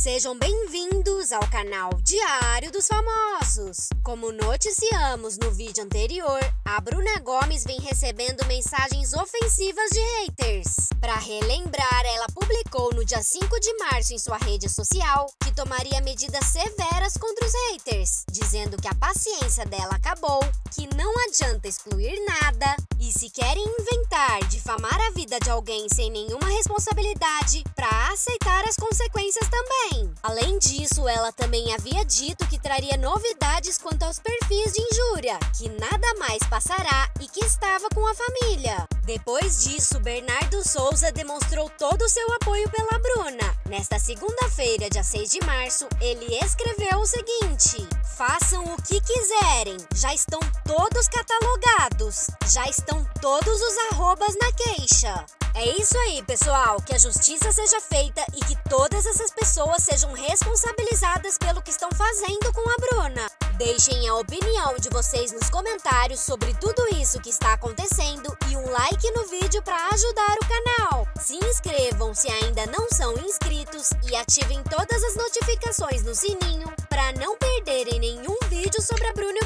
Sejam bem-vindos ao canal Diário dos Famosos. Como noticiamos no vídeo anterior, a Bruna Gomes vem recebendo mensagens ofensivas de haters. Para relembrar, ela publicou no dia 5 de março em sua rede social que tomaria medidas severas contra os haters, dizendo que a paciência dela acabou, que não adianta excluir nada e se querem inventar, difamar a vida de alguém sem nenhuma responsabilidade, para aceitar as consequências também. Além disso, ela também havia dito que traria novidades quanto aos perfis de injúria, que nada mais passará e que estava com a família. Depois disso, Bernardo Souza demonstrou todo o seu apoio pela Bruna. Nesta segunda-feira, dia 6 de março, ele escreveu o seguinte: Façam o que quiserem, já estão todos catalogados, já estão todos os arrobas na queixa. É isso aí, pessoal. Que a justiça seja feita e que todas essas pessoas sejam responsabilizadas pelo que estão fazendo com a Bruna. Deixem a opinião de vocês nos comentários sobre tudo isso que está acontecendo e um like no vídeo para ajudar o canal. Se inscrevam se ainda não são inscritos e ativem todas as notificações no sininho para não perderem nenhum vídeo sobre a Bruna